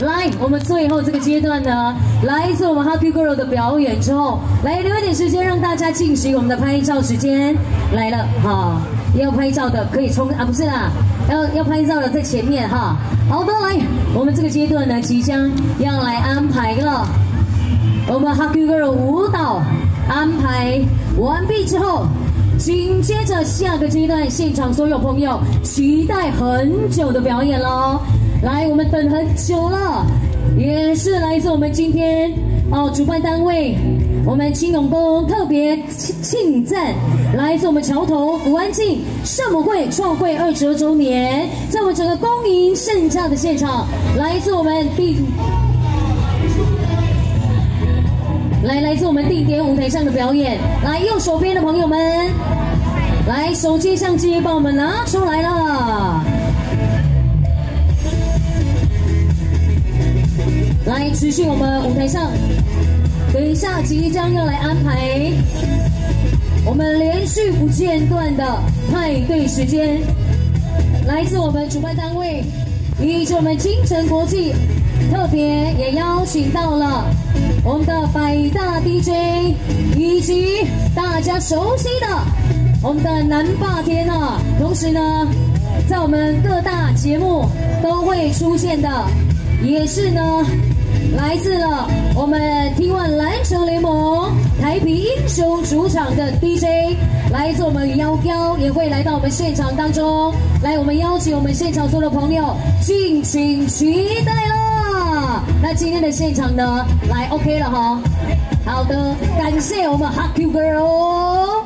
来，我们最后这个阶段呢，来自我们 Happy Girl 的表演之后，来留一点时间让大家进行我们的拍照时间。来了哈，要拍照的可以冲啊，不是啦，要要拍照的在前面哈。好的，来，我们这个阶段呢，即将要来安排了。我们 Happy Girl 舞蹈安排完毕之后，紧接着下个阶段，现场所有朋友期待很久的表演喽。来，我们等很久了，也是来自我们今天哦主办单位，我们青龙宫特别庆庆赞，来自我们桥头福安庆圣母会创会二十周年，在我们整个恭迎圣驾的现场，来自我们第。来，来自我们定点舞台上的表演，来右手边的朋友们，来手机相机帮我们拿出来了。来，持续我们舞台上，等一下即将要来安排我们连续不间断的派对时间，来自我们主办单位以及我们金城国际，特别也邀请到了我们的百大 DJ 以及大家熟悉的我们的南霸天啊，同时呢，在我们各大节目都会出现的，也是呢。来自了我们 T1 篮球联盟台皮英雄主场的 DJ，来自我们幺幺也会来到我们现场当中，来我们邀请我们现场所有的朋友敬请期待啦！今天的现场呢，来 OK 了哈，好的，感谢我们 Happy Girl，